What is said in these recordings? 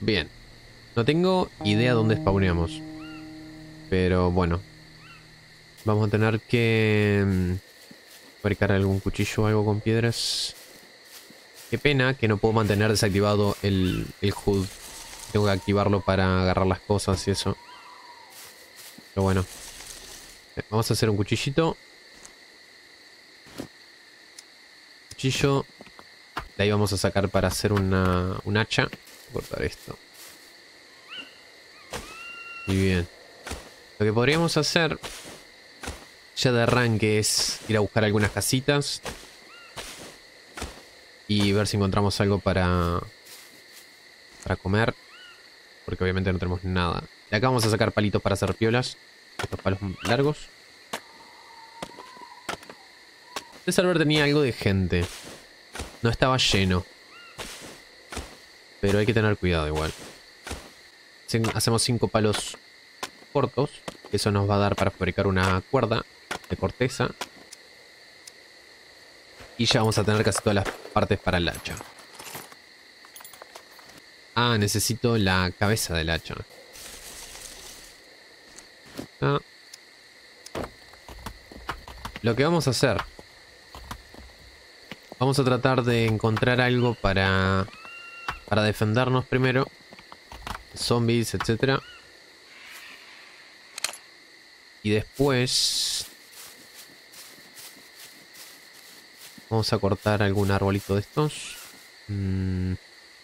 Bien. No tengo idea dónde spawneamos. Pero bueno. Vamos a tener que... mm, fabricar algún cuchillo o algo con piedras. Qué pena que no puedo mantener desactivado el, el HUD. Tengo que activarlo para agarrar las cosas y eso. Pero bueno. Vamos a hacer un cuchillito. Cuchillo. De ahí vamos a sacar para hacer una, un hacha. Voy a cortar esto. Muy bien. Lo que podríamos hacer ya de arranque es ir a buscar algunas casitas y ver si encontramos algo para para comer porque obviamente no tenemos nada. De acá vamos a sacar palitos para hacer piolas, estos palos largos. Este server tenía algo de gente. No estaba lleno. Pero hay que tener cuidado igual. Hacemos cinco palos cortos. Eso nos va a dar para fabricar una cuerda de corteza. Y ya vamos a tener casi todas las partes para el hacha. Ah, necesito la cabeza del hacha. Ah. Lo que vamos a hacer. Vamos a tratar de encontrar algo para para defendernos primero. Zombies, etcétera. Y después... Vamos a cortar algún arbolito de estos. Mm,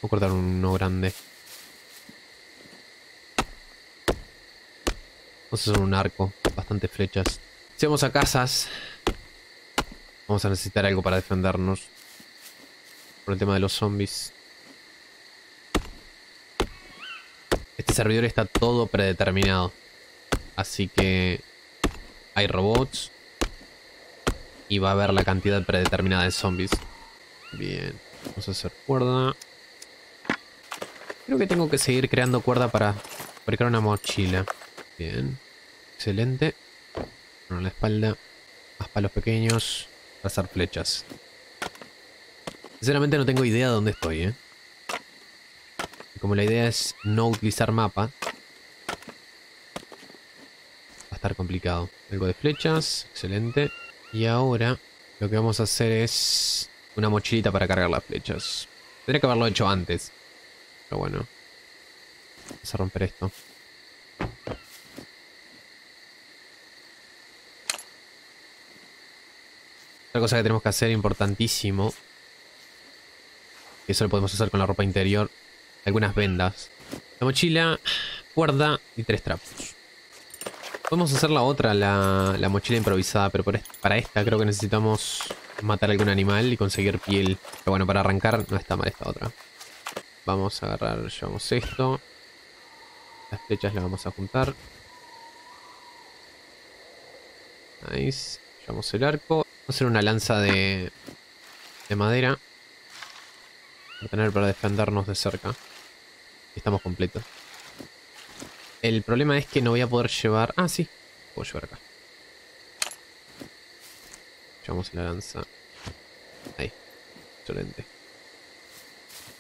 voy a cortar uno grande. Vamos a hacer un arco. Bastantes flechas. Si a casas... Vamos a necesitar algo para defendernos. Por el tema de los zombies. Este servidor está todo predeterminado. Así que hay robots. Y va a haber la cantidad predeterminada de zombies. Bien. Vamos a hacer cuerda. Creo que tengo que seguir creando cuerda para fabricar una mochila. Bien. Excelente. Bueno, la espalda. Más palos pequeños. Hacer flechas. Sinceramente no tengo idea de dónde estoy, ¿eh? Como la idea es no utilizar mapa, va a estar complicado. Algo de flechas, excelente. Y ahora lo que vamos a hacer es una mochilita para cargar las flechas. Tendría que haberlo hecho antes. Pero bueno. Vamos a romper esto. Otra cosa que tenemos que hacer importantísimo. Eso lo podemos hacer con la ropa interior. Algunas vendas. La mochila, cuerda y tres trapos. Podemos hacer la otra, la, la mochila improvisada, pero para esta creo que necesitamos matar algún animal y conseguir piel. Pero bueno, para arrancar no está mal esta otra. Vamos a agarrar, llevamos esto. Las flechas las vamos a juntar. Nice. Llevamos el arco. Vamos a hacer una lanza de, de madera. Para tener para defendernos de cerca. Estamos completos. El problema es que no voy a poder llevar... Ah, sí. Puedo llevar acá. Llevamos la lanza. Ahí. Excelente.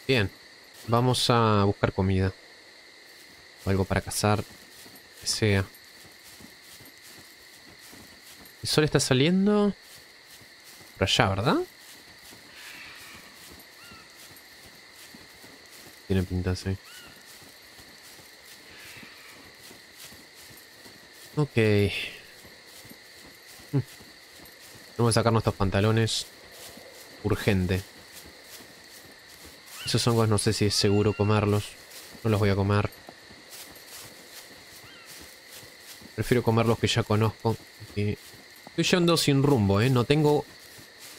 Bien. Vamos a buscar comida. O algo para cazar. Que sea. El sol está saliendo. Por allá, ¿verdad? Tiene pinta, sí. Ok. Vamos a sacar nuestros pantalones. Urgente. Esos hongos no sé si es seguro comerlos. No los voy a comer. Prefiero comer los que ya conozco. Estoy yendo sin rumbo, ¿eh? No tengo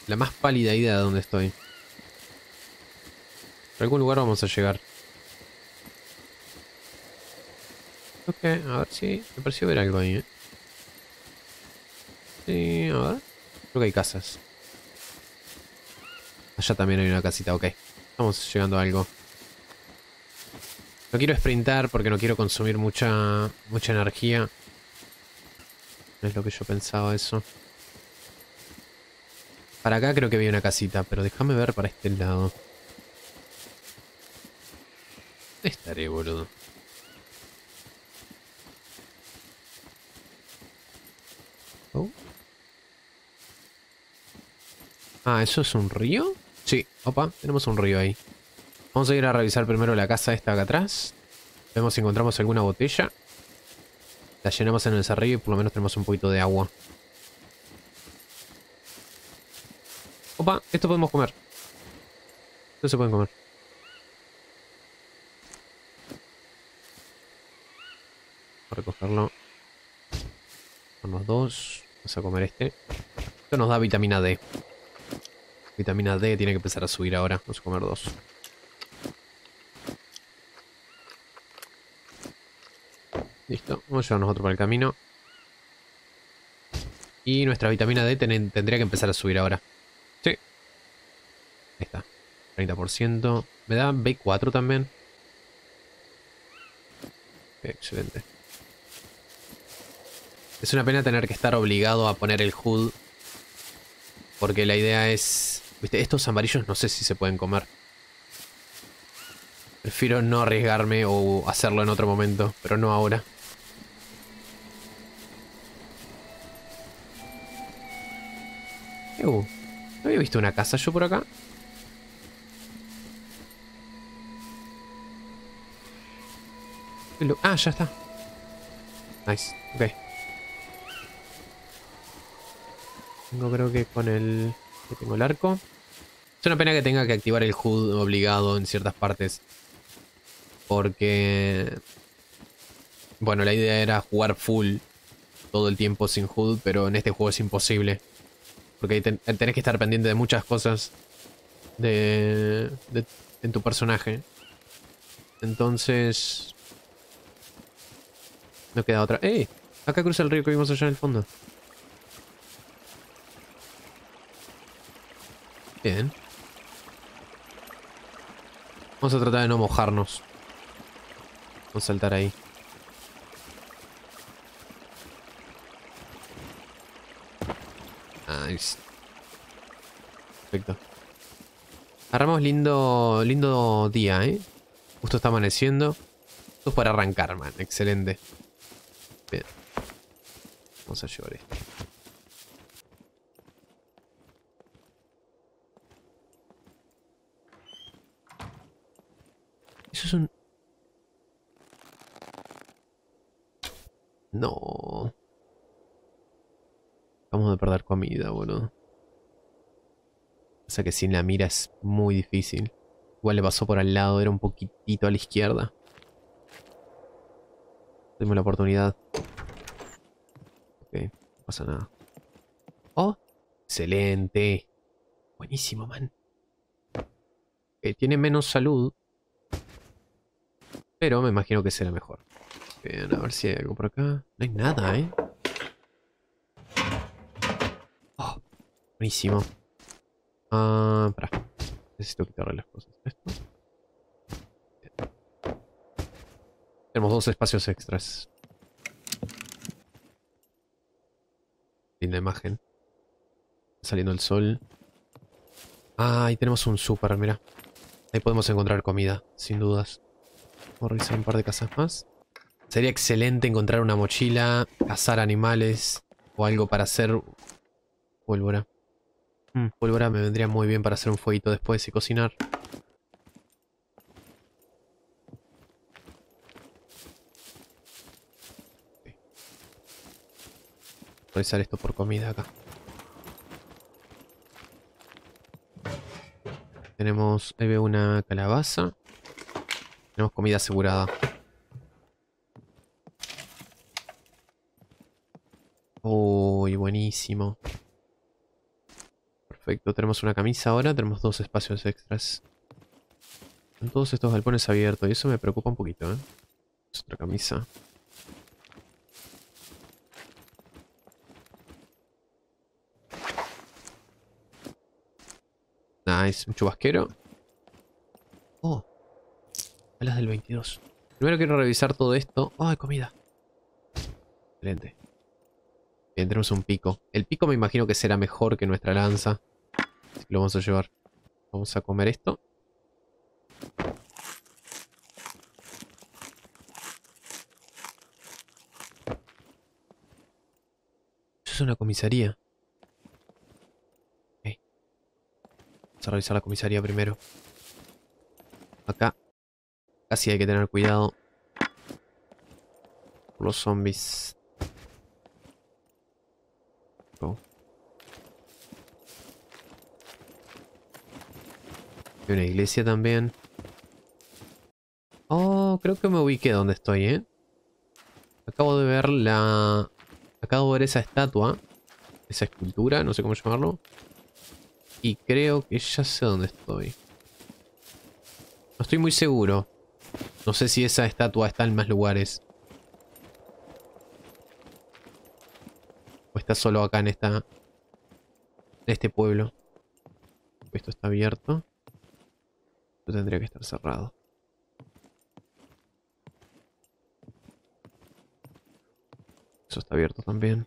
la más pálida idea de dónde estoy. Por algún lugar vamos a llegar. Ok, a ver si me pareció ver algo ahí, ¿eh? Sí, a ver. Creo que hay casas. Allá también hay una casita, ok. Estamos llegando a algo. No quiero sprintar porque no quiero consumir mucha, mucha energía. No es lo que yo pensaba eso. Para acá creo que había una casita, pero déjame ver para este lado. Estaré, boludo. Oh. Ah, ¿eso es un río? Sí, opa, tenemos un río ahí. Vamos a ir a revisar primero la casa esta acá atrás. Vemos si encontramos alguna botella. La llenamos en el cerrillo y por lo menos tenemos un poquito de agua. Opa, esto podemos comer. Esto se puede comer. Vamos a recogerlo. Dos. Vamos a comer este. Esto nos da vitamina D. Vitamina D tiene que empezar a subir ahora. Vamos a comer dos. Listo, vamos a llevarnos otro para el camino. Y nuestra vitamina D tendría que empezar a subir ahora. Sí. Ahí está. 30%. ¿Me da B4 también? Excelente. Es una pena tener que estar obligado a poner el HUD. Porque la idea es... ¿Viste? Estos amarillos no sé si se pueden comer. Prefiero no arriesgarme o hacerlo en otro momento, pero no ahora. Uh, ¿no había visto una casa yo por acá? Ah, ya está. Nice, ok. Tengo creo que con el... tengo el arco. Es una pena que tenga que activar el HUD obligado en ciertas partes. Porque... Bueno, la idea era jugar full todo el tiempo sin HUD, pero en este juego es imposible. Porque tenés que estar pendiente de muchas cosas de, en tu personaje. Entonces... No queda otra. ¡Eh! Acá cruza el río que vimos allá en el fondo. Bien. Vamos a tratar de no mojarnos. Vamos a saltar ahí. Nice. Perfecto. Agarramos lindo, lindo día, ¿eh? Justo está amaneciendo. Esto es para arrancar, man. Excelente. A llevar esto. Eso es un... No. Vamos a perder comida, boludo. O sea que sin la mira es muy difícil. Igual le pasó por al lado, era un poquitito a la izquierda. Tenemos la oportunidad. Pasa nada. ¡Oh! ¡Excelente! Buenísimo, man. tiene menos salud. Pero me imagino que será mejor. Bien, a ver si hay algo por acá. No hay nada, ¿eh? Buenísimo. Ah, para. Necesito quitarle las cosas. Esto. Tenemos dos espacios extras. Linda imagen. Saliendo el sol. Ah, ahí tenemos un super, mira. Ahí podemos encontrar comida, sin dudas. Vamos a revisar un par de casas más. Sería excelente encontrar una mochila, cazar animales o algo para hacer pólvora. Mm, pólvora me vendría muy bien para hacer un fueguito después y cocinar. Realizar esto por comida acá. Tenemos, ahí veo una calabaza. Tenemos comida asegurada. Uy, buenísimo. Perfecto, tenemos una camisa ahora, tenemos dos espacios extras. Están todos estos galpones abiertos y eso me preocupa un poquito, ¿eh? Es otra camisa. Nice, un chubasquero. Oh, alas del 22. Primero quiero revisar todo esto. Oh, hay comida. Excelente. Bien, tenemos un pico. El pico me imagino que será mejor que nuestra lanza. Así que lo vamos a llevar. Vamos a comer esto. Eso es una comisaría. Ok. Vamos a revisar la comisaría primero. Acá. Casi hay que tener cuidado. Por los zombies. Oh. Hay una iglesia también. Oh, creo que me ubiqué donde estoy, ¿eh? Acabo de ver la... Acabo de ver esa estatua. Esa escultura, no sé cómo llamarlo. Y creo que ya sé dónde estoy. No estoy muy seguro. No sé si esa estatua está en más lugares. O está solo acá en esta... En este pueblo. Esto está abierto. Esto tendría que estar cerrado. Eso está abierto también.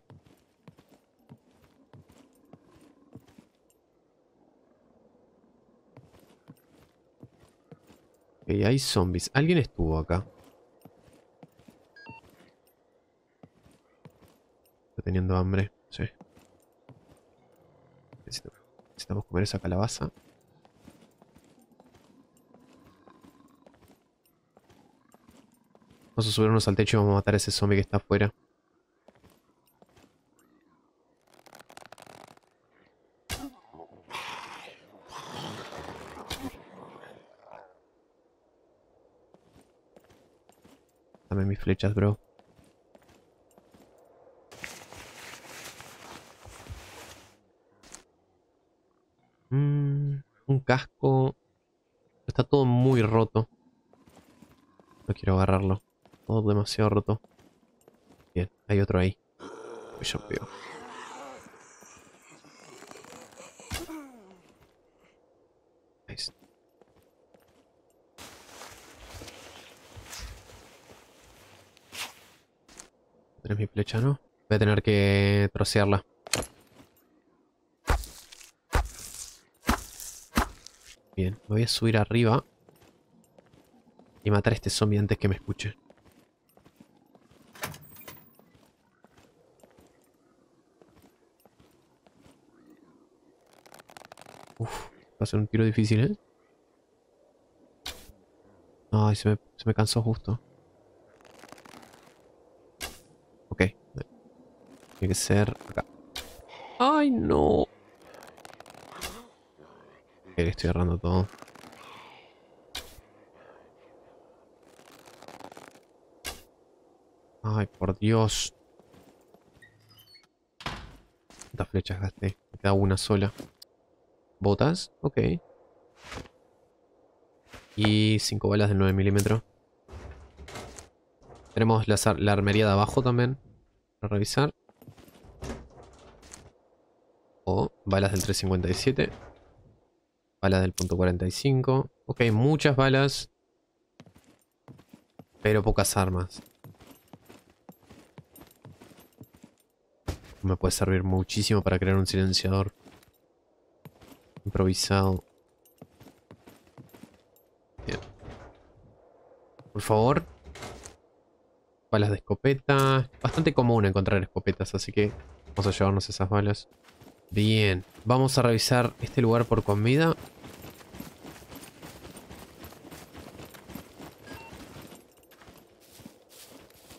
Ok, hay zombies. ¿Alguien estuvo acá? Está teniendo hambre. Sí. Necesitamos comer esa calabaza. Vamos a subirnos al techo y vamos a matar a ese zombie que está afuera. Dame mis flechas, bro. Mm, un casco. Está todo muy roto. No quiero agarrarlo. Todo demasiado roto. Bien, hay otro ahí. Uy, yo veo. Nice. ¿Tienes mi flecha, no? Voy a tener Bien, voy a subir arriba. Y matar a este zombie antes que me escuche. Uf, va a ser un tiro difícil, ¿eh? Ay, se me, se me cansó justo. Ok. Tiene que ser acá. ¡Ay, no! Le estoy agarrando todo. Ay, por Dios. ¿Cuántas flechas gasté? Me queda una sola. ¿Botas? Ok. Y cinco balas de 9 milímetros. Tenemos la, la, armería de abajo también. Para revisar. O balas del 357. Balas del punto 45. Ok, muchas balas. Pero pocas armas. Me puede servir muchísimo para crear un silenciador. Improvisado. Bien. Por favor. Balas de escopeta. Bastante común encontrar escopetas, así que vamos a llevarnos esas balas. Bien. Vamos a revisar este lugar por comida.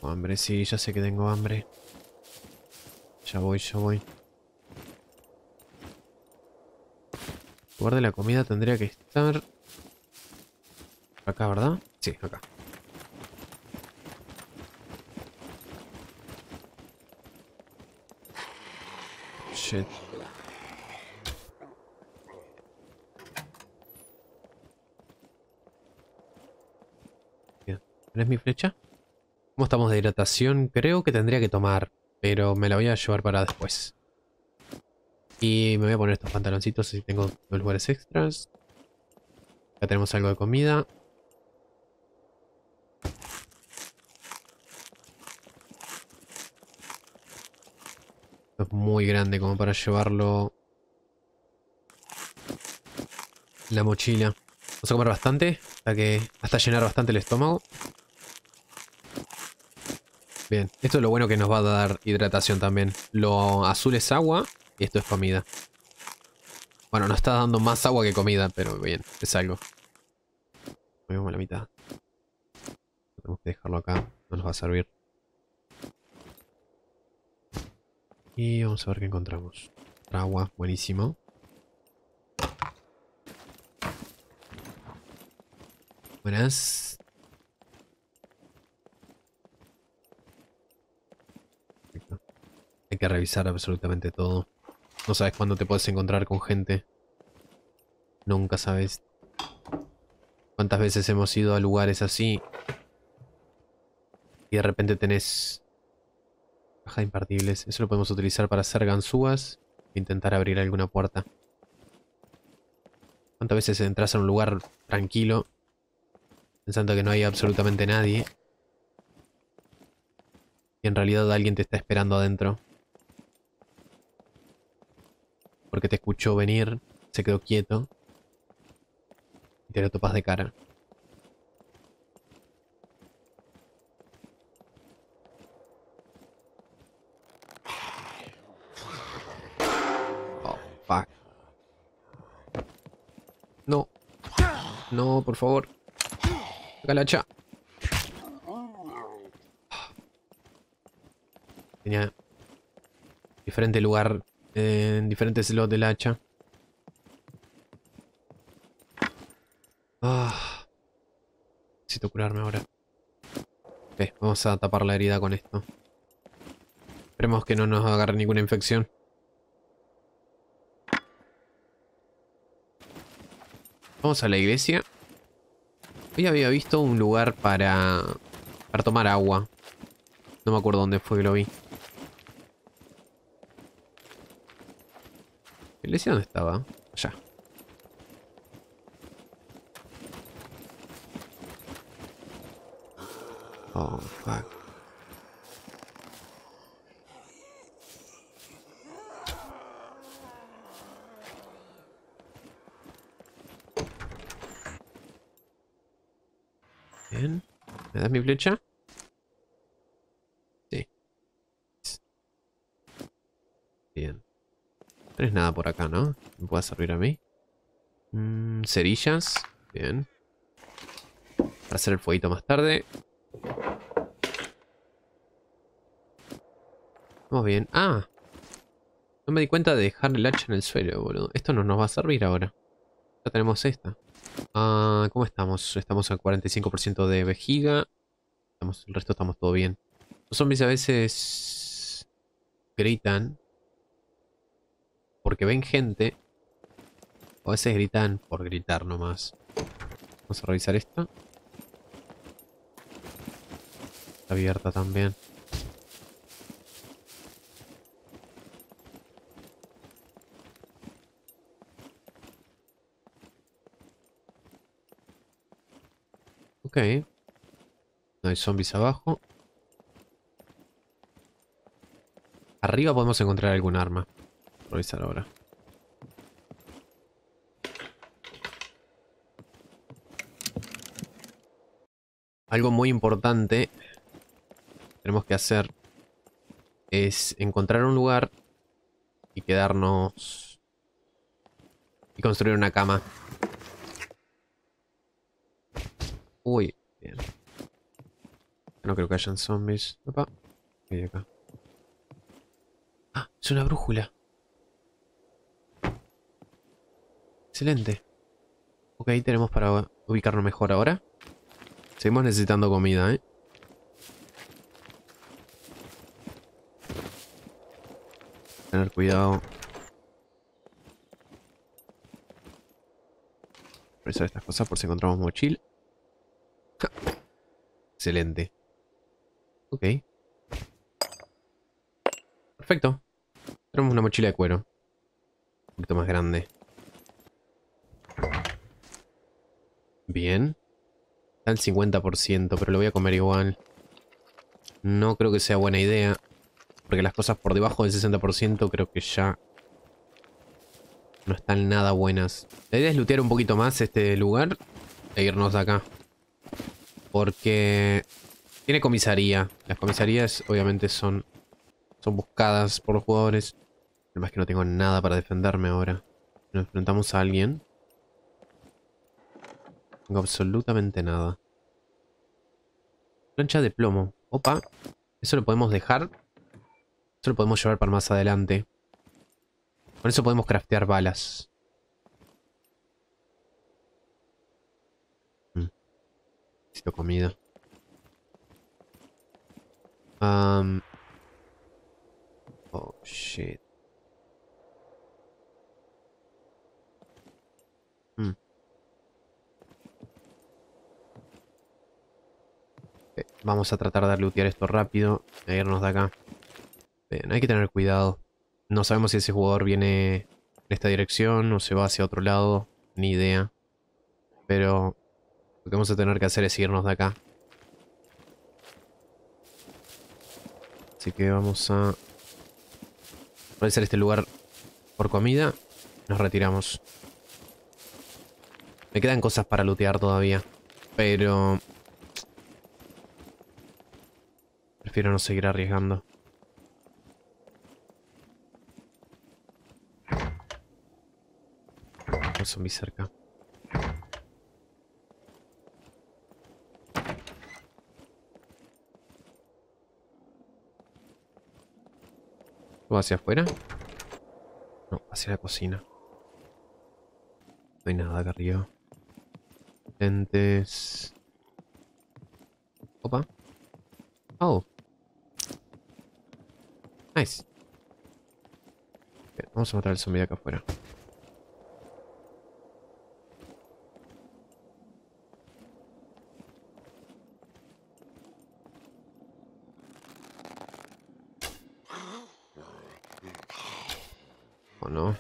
Hambre, sí, ya sé que tengo hambre. Ya voy, ya voy. El lugar de la comida tendría que estar... Acá, ¿verdad? Sí, acá. Shit. ¿Tienes mi flecha? ¿Cómo estamos de hidratación? Creo que tendría que tomar, pero me la voy a llevar para después. Y me voy a poner estos pantaloncitos si tengo dos lugares extras. Ya tenemos algo de comida. Muy grande como para llevarlo la mochila. Vamos a comer bastante hasta que hasta llenar bastante el estómago. Bien, esto es lo bueno que nos va a dar hidratación también. Lo azul es agua y esto es comida. Bueno, nos está dando más agua que comida, pero bien, es algo. Movemos la mitad. Tenemos que dejarlo acá, no nos va a servir. Y vamos a ver qué encontramos. Agua, buenísimo. Buenas. Hay que revisar absolutamente todo. No sabes cuándo te puedes encontrar con gente. Nunca sabes cuántas veces hemos ido a lugares así. Y de repente tenés caja de. Eso lo podemos utilizar para hacer ganzúas e intentar abrir alguna puerta. ¿Cuántas veces entras a un lugar tranquilo pensando que no hay absolutamente nadie? Y en realidad alguien te está esperando adentro. Porque te escuchó venir, se quedó quieto. Y te lo topas de cara. Oh, fuck. No. Por favor. Saca Tenía diferente lugar en diferentes slots del hacha. Ah. Necesito curarme ahora. Ok, vamos a tapar la herida con esto. Esperemos que no nos agarre ninguna infección. Vamos a la iglesia. Hoy había visto un lugar para, para tomar agua. No me acuerdo dónde fue que lo vi. iglesia dónde estaba? Allá. Oh, fuck. Bien. ¿Me das mi flecha? Sí. Bien. No es nada por acá, ¿no? ¿Me puede servir a mí? Mm, cerillas. Bien. Para hacer el fueguito más tarde. Vamos bien. Ah. No me di cuenta de dejar el hacha en el suelo, boludo. Esto no nos va a servir ahora. Ya tenemos esta. Ah, ¿Cómo estamos? Estamos al 45% de vejiga. El resto estamos todo bien. Los zombies a veces gritan porque ven gente. O a veces gritan por gritar nomás. Vamos a revisar esto. Está abierta también. Ok. No hay zombies abajo. Arriba podemos encontrar algún arma revisar ahora. Algo muy importante que tenemos que hacer es encontrar un lugar y quedarnos y construir una cama. Uy, bien. No creo que hayan zombies. Opa. acá. Ah, es una brújula. Excelente. Ok, tenemos para ubicarnos mejor ahora. Seguimos necesitando comida, ¿eh? Tener cuidado. Revisar estas cosas por si encontramos mochila. Excelente. Ok. Perfecto. Tenemos una mochila de cuero. Un poquito más grande. Bien. Está al 50%, pero lo voy a comer igual. No creo que sea buena idea. Porque las cosas por debajo del 60% creo que ya no están nada buenas. La idea es lootear un poquito más este lugar e irnos de acá. Porque tiene comisaría. Las comisarías obviamente son, son buscadas por los jugadores. Además que no tengo nada para defenderme ahora. Nos enfrentamos a alguien. No tengo absolutamente nada. Plancha de plomo. Opa. Eso lo podemos dejar. Eso lo podemos llevar para más adelante. Con eso podemos craftear balas. Necesito comida. Um. Oh, shit. Mm. vamos a tratar de lootear esto rápido. E irnos de acá. Bien, hay que tener cuidado. No sabemos si ese jugador viene en esta dirección o se va hacia otro lado. Ni idea. Pero lo que vamos a tener que hacer es irnos de acá. Así que vamos a aprovechar este lugar por comida. Nos retiramos. Me quedan cosas para lootear todavía. Pero... Prefiero no seguir arriesgando. Un zombie cerca. ¿Va hacia afuera? No, hacia la cocina. No hay nada acá arriba. Lentes. Opa. Oh. Nice. vamos a matar al zombie acá afuera. no?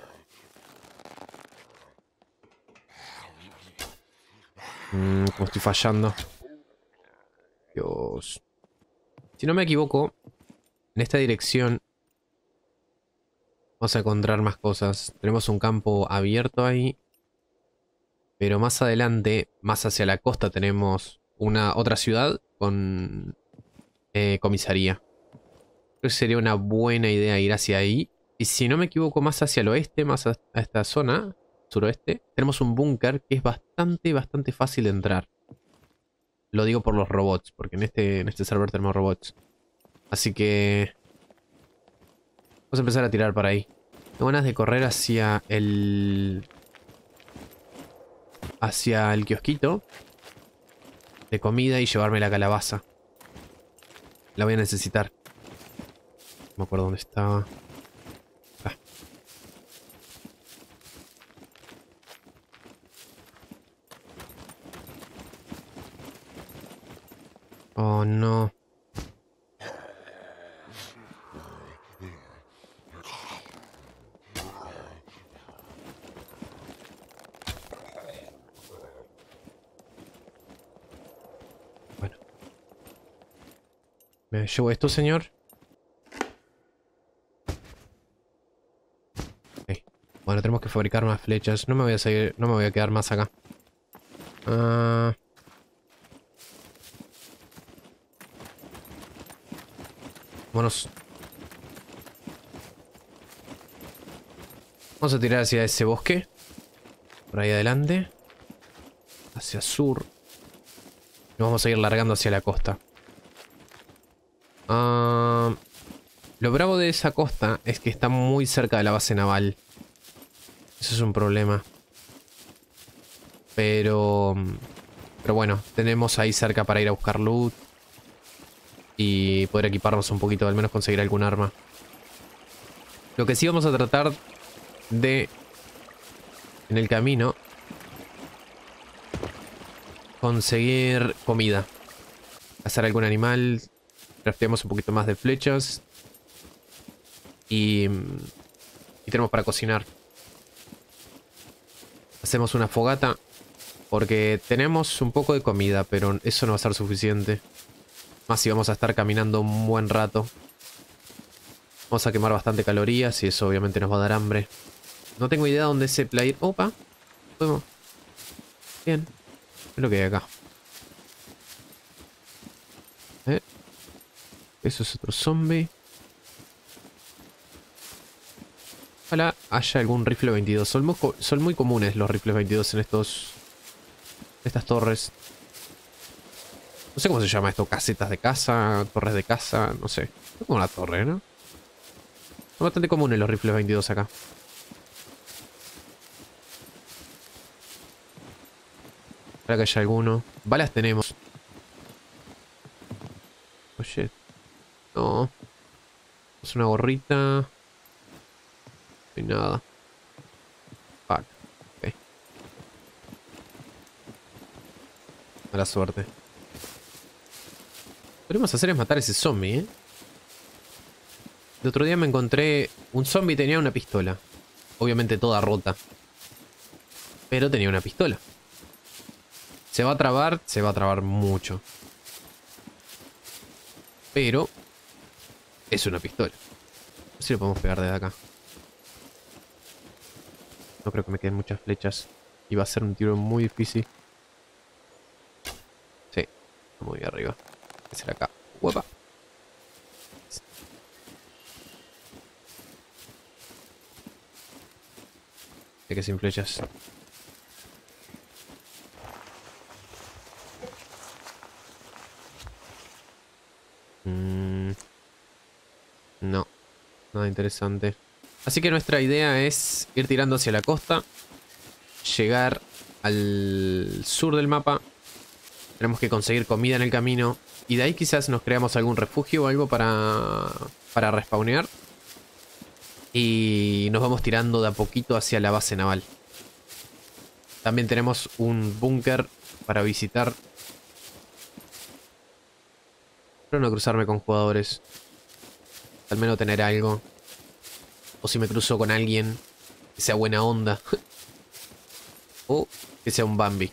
Mmm, como fallando. Dios. Si no me equivoco, en esta dirección vamos a encontrar más cosas. Tenemos un campo abierto ahí. Pero más adelante, más hacia la costa, tenemos una otra ciudad con eh, comisaría. Creo que sería una buena idea ir hacia ahí y si no me equivoco, más hacia el oeste, más a, esta zona, suroeste, tenemos un búnker que es bastante, bastante fácil de entrar. Lo digo por los robots, porque en este, en este server tenemos robots. Así que... Vamos a empezar a tirar para ahí. Tengo ganas de correr hacia el... Hacia el kiosquito. De comida y llevarme la calabaza. La voy a necesitar. No me acuerdo dónde estaba. Oh, no. Bueno. ¿Me llevo esto, señor? Bueno, tenemos que fabricar más flechas. No me voy a seguir, no me voy a quedar más acá. Ah... Vámonos. Vamos a tirar hacia ese bosque. Por ahí adelante. Hacia sur. Nos vamos a ir largando hacia la costa. Ah, lo bravo de esa costa es que está muy cerca de la base naval. Eso es un problema. Pero... Pero bueno, tenemos ahí cerca para ir a buscar loot y poder equiparnos un poquito, al menos conseguir algún arma. Lo que sí vamos a tratar de, en el camino, conseguir comida. Cazar algún animal, crafteamos un poquito más de flechas y, y tenemos para cocinar. Hacemos una fogata porque tenemos un poco de comida, pero eso no va a ser suficiente. Más si vamos a estar caminando un buen rato. Vamos a quemar bastante calorías y eso obviamente nos va a dar hambre. No tengo idea dónde ese player... Opa. Podemos... Bien. Es lo que hay acá. Eso es otro zombie. Ojalá haya algún rifle 22. Son muy, son muy comunes los rifles 22 en estos... Estas torres. No sé cómo se llama esto. Casetas de casa, torres de casa, no sé. Es como la torre, ¿no? Son bastante comunes los rifles 22 acá. Para que haya alguno. Balas tenemos. Shit. No. Es una gorrita. No hay nada. Fuck. Mala suerte. Podemos hacer es matar a ese zombie, ¿eh? El otro día me encontré... Un zombie tenía una pistola. Obviamente toda rota. Pero tenía una pistola. Se va a trabar, se va a trabar mucho. Pero... Es una pistola. A ver si lo podemos pegar desde acá. No creo que me queden muchas flechas. Y va a ser un tiro muy difícil. Sí, muy arriba. Voy a ser acá. Huepa. Sé que sin flechas. Mm. No, nada interesante. Así que nuestra idea es ir tirando hacia la costa, llegar al sur del mapa. Tenemos que conseguir comida en el camino y de ahí quizás nos creamos algún refugio o algo para, para respawnear. Y nos vamos tirando de a poquito hacia la base naval. También tenemos un búnker para visitar Espero no cruzarme con jugadores. Al menos tener algo. O si me cruzo con alguien, que sea buena onda. o que sea un Bambi.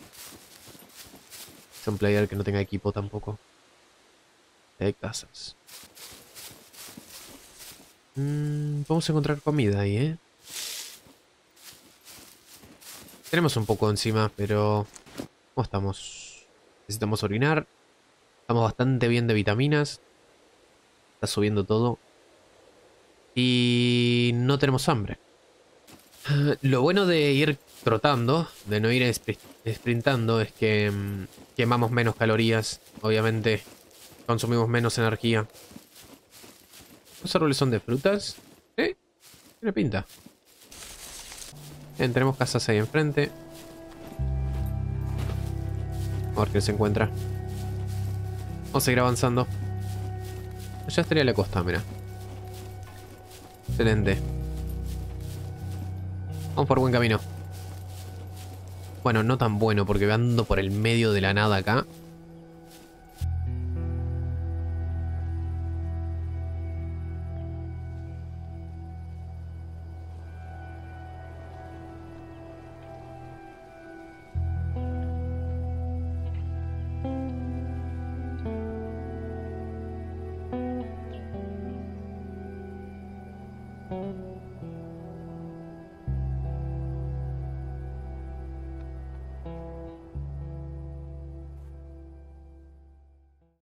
Sea un player que no tenga equipo tampoco. Hay casas. Mm, vamos a encontrar comida ahí, ¿eh? Tenemos un poco encima, pero... ¿Cómo estamos? Necesitamos orinar. Estamos bastante bien de vitaminas. Está subiendo todo. Y no tenemos hambre. Lo bueno de ir trotando, de no ir sprintando, es que mm, quemamos menos calorías. Obviamente consumimos menos energía. ¿Los árboles son de frutas? ¿Eh? Tiene pinta. Bien, tenemos casas ahí enfrente. A ver qué se encuentra. Vamos a seguir avanzando. Ya estaría la costa, mira. Excelente. Vamos por buen camino. Bueno, no tan bueno porque ando por el medio de la nada acá.